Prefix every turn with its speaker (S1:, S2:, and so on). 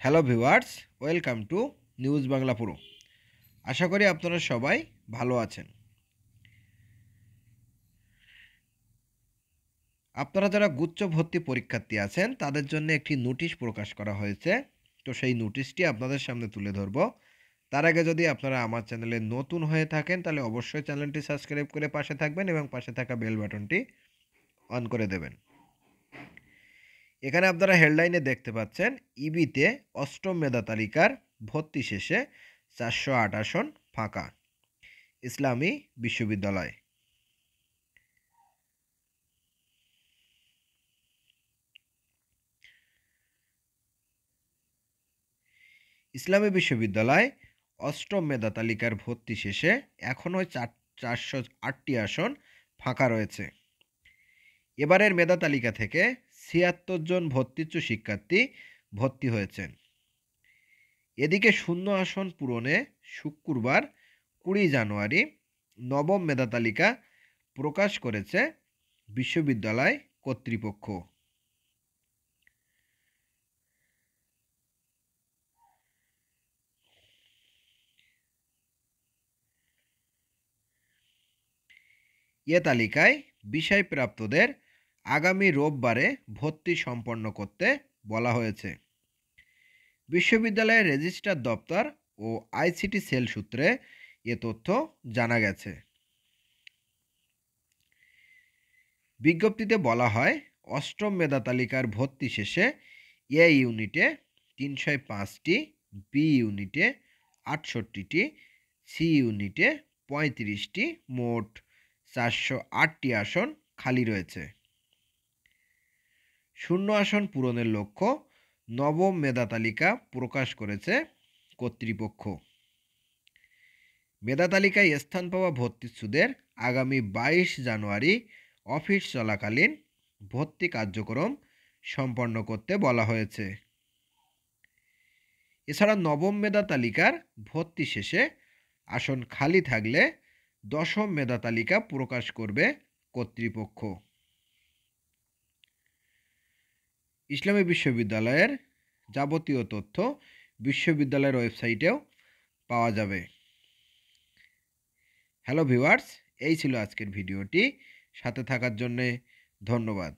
S1: Hello viewers, welcome to news Bangla পুরো। আশা করি আপনারা সবাই ভালো আছেন। আপনারা যারা গুচ্ছ ভর্তি পরীক্ষার্থী আছেন, তাদের জন্য একটি নোটিশ প্রকাশ করা হয়েছে। তো সেই নোটিশটি আপনাদের সামনে তুলে ধরব। তার আগে যদি আপনারা আমার চ্যানেলে নতুন হয়ে থাকেন, তাহলে অবশ্যই চ্যানেলটি সাবস্ক্রাইব করে পাশে থাকবেন এবং পাশে থাকা বেল বাটনটি অন করে দেবেন। এখানে আপনারা হেডলাইনে দেখতে পাচ্ছেন, ইবিতে অষ্টম মেধা তালিকার ভর্তি শেষে চারশো আট আসন ফাঁকা ইসলামী বিশ্ববিদ্যালয়। ইসলামী বিশ্ববিদ্যালয় অষ্টম মেধা তালিকার ভর্তি শেষে এখনও চার, চারশো আটটি আসন ফাঁকা রয়েছে। এবারের মেধা তালিকা থেকে ছিয়াত্তর জন ভর্তিচ্ছু শিক্ষার্থী ভর্তি হয়েছেন। এদিকে শূন্য আসন পূরণে শুক্রবার কুড়ি জানুয়ারি নবম মেধা তালিকা প্রকাশ করেছে বিশ্ববিদ্যালয় কর্তৃপক্ষ। এ তালিকায় বিষয়প্রাপ্তদের আগামী রোববারে ভর্তি সম্পন্ন করতে বলা হয়েছে। বিশ্ববিদ্যালয়ের রেজিস্ট্রার দপ্তর ও আইসিটি সেল সূত্রে এ তথ্য জানা গেছে। বিজ্ঞপ্তিতে বলা হয়, অষ্টম মেধা তালিকার ভর্তি শেষে এ ইউনিটে তিনশো পাঁচটি, বি ইউনিটে আটষট্টিটি, সি ইউনিটে পঁয়ত্রিশটি, মোট চারশো আটটি আসন খালি রয়েছে। শূন্য আসন পূরণের লক্ষ্য নবম মেধা তালিকা প্রকাশ করেছে কর্তৃপক্ষ। মেধা তালিকায় স্থান পাওয়া ভর্তিচ্ছুদের আগামী বাইশ জানুয়ারি অফিস চলাকালীন ভর্তি কার্যক্রম সম্পন্ন করতে বলা হয়েছে। এছাড়া নবম মেধা তালিকার ভর্তি শেষে আসন খালি থাকলে দশম মেধা তালিকা প্রকাশ করবে কর্তৃপক্ষ। ইসলামী বিশ্ববিদ্যালয়ের যাবতীয় তথ্য বিশ্ববিদ্যালয়ের ওয়েবসাইটেও পাওয়া যাবে। হ্যালো ভিউয়ার্স, এই ছিল আজকের ভিডিওটি। সাথে থাকার জন্যে ধন্যবাদ।